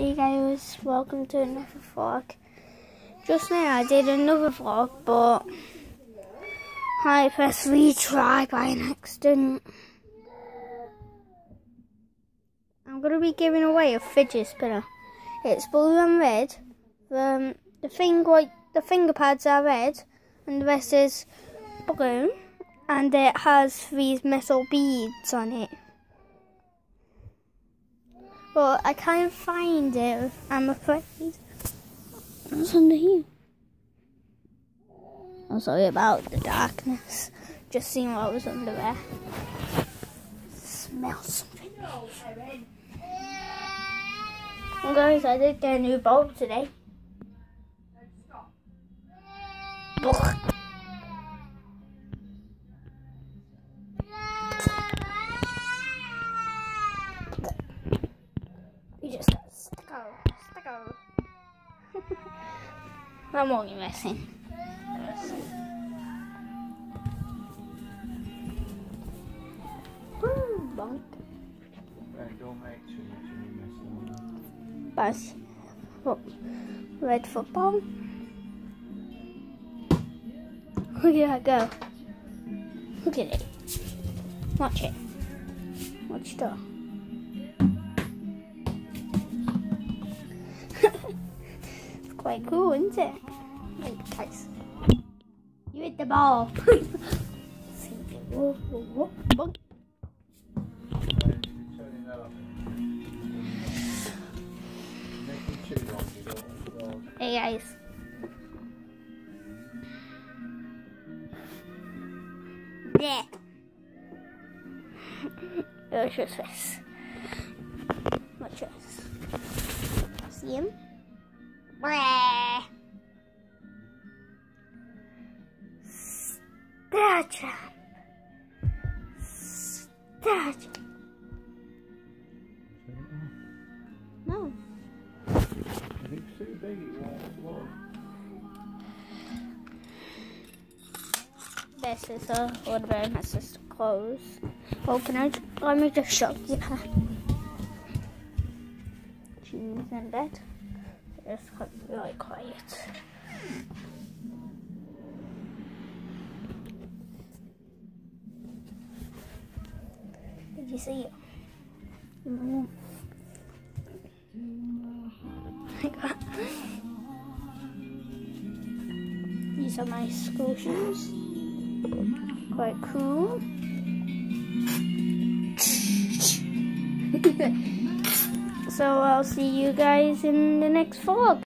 Hey guys, welcome to another vlog. Just now I did another vlog, but I pressed retry by an accident. I'm going to be giving away a fidget spinner. It's blue and red. The, the, thing, like, the finger pads are red and the rest is blue. And it has these metal beads on it. But I can't find it, I'm afraid. What's under here? I'm sorry about the darkness. Just seeing what was under there. Smell something. Well guys, I did get a new bulb today. Only messing. Woo, bonk. Right, don't make too much of Buzz. Oh, red football. Look at that go. Look at it. Watch it. Watch the. Quite cool, isn't it? Wait, guys. You hit the ball. Hey guys. Yeah. Watch your face. Watch this. See him? Brah. Start jump. No. If it's too it. This is a little bit of my sister's clothes. Oh, can I, let me just show you. She's in bed. It's really quiet. Did you see it? Mm. I got- These are my school shoes quite cool. so I'll see you guys in the next vlog.